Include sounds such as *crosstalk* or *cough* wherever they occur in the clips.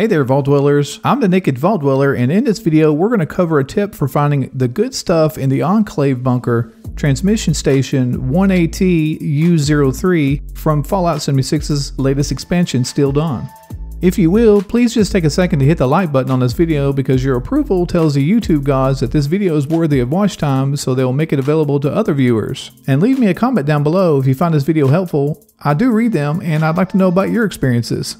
Hey there Vault Dwellers, I'm the Naked Vault Dweller and in this video we're going to cover a tip for finding the good stuff in the Enclave Bunker Transmission Station 1AT-U03 from Fallout 76's latest expansion Steel Dawn. If you will, please just take a second to hit the like button on this video because your approval tells the YouTube gods that this video is worthy of watch time so they'll make it available to other viewers. And leave me a comment down below if you find this video helpful. I do read them and I'd like to know about your experiences.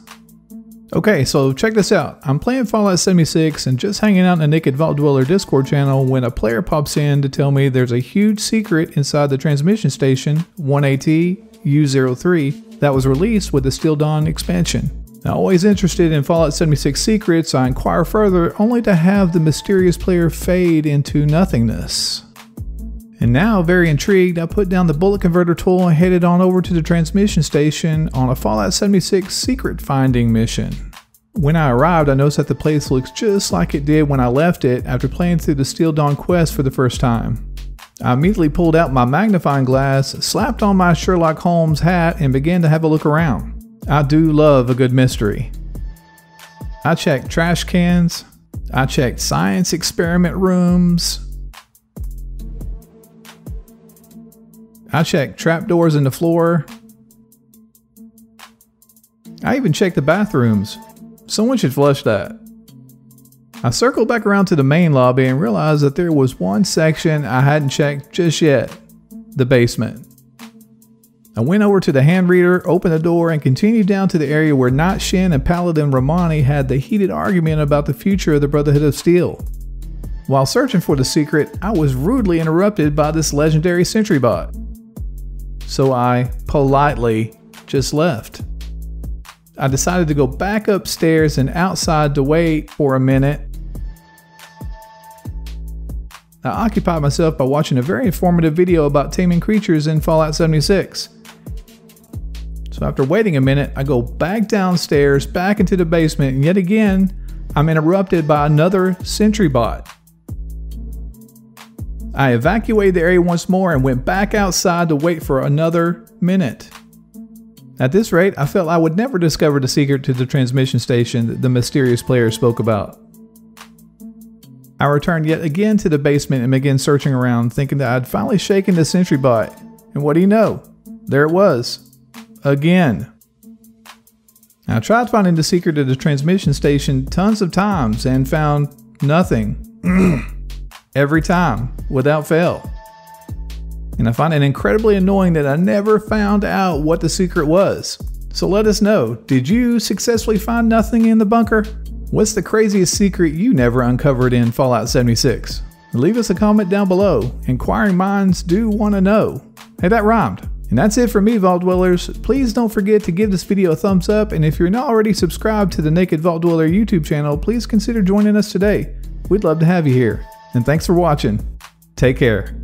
Okay, so check this out. I'm playing Fallout 76 and just hanging out in the Naked Vault Dweller Discord channel when a player pops in to tell me there's a huge secret inside the transmission station 1AT U03 that was released with the Steel Dawn expansion. Now, always interested in Fallout 76 secrets, I inquire further only to have the mysterious player fade into nothingness. And now, very intrigued, I put down the bullet converter tool and headed on over to the transmission station on a Fallout 76 secret finding mission. When I arrived, I noticed that the place looks just like it did when I left it after playing through the Steel Dawn quest for the first time. I immediately pulled out my magnifying glass, slapped on my Sherlock Holmes hat, and began to have a look around. I do love a good mystery. I checked trash cans, I checked science experiment rooms, I checked trapdoors in the floor. I even checked the bathrooms. Someone should flush that. I circled back around to the main lobby and realized that there was one section I hadn't checked just yet the basement. I went over to the hand reader, opened the door, and continued down to the area where Knight Shin and Paladin Rahmani had the heated argument about the future of the Brotherhood of Steel. While searching for the secret, I was rudely interrupted by this legendary sentry bot. So I politely just left. I decided to go back upstairs and outside to wait for a minute. I occupied myself by watching a very informative video about taming creatures in Fallout 76. So after waiting a minute, I go back downstairs, back into the basement, and yet again, I'm interrupted by another sentry bot. I evacuated the area once more and went back outside to wait for another minute. At this rate, I felt I would never discover the secret to the transmission station that the mysterious player spoke about. I returned yet again to the basement and began searching around, thinking that I'd finally shaken the sentry bot. And what do you know? There it was. Again. I tried finding the secret to the transmission station tons of times and found nothing. *clears throat* Every time, without fail and I find it incredibly annoying that I never found out what the secret was. So let us know, did you successfully find nothing in the bunker? What's the craziest secret you never uncovered in Fallout 76? Leave us a comment down below. Inquiring minds do want to know. Hey, that rhymed. And that's it for me, Vault Dwellers. Please don't forget to give this video a thumbs up, and if you're not already subscribed to the Naked Vault Dweller YouTube channel, please consider joining us today. We'd love to have you here. And thanks for watching. Take care.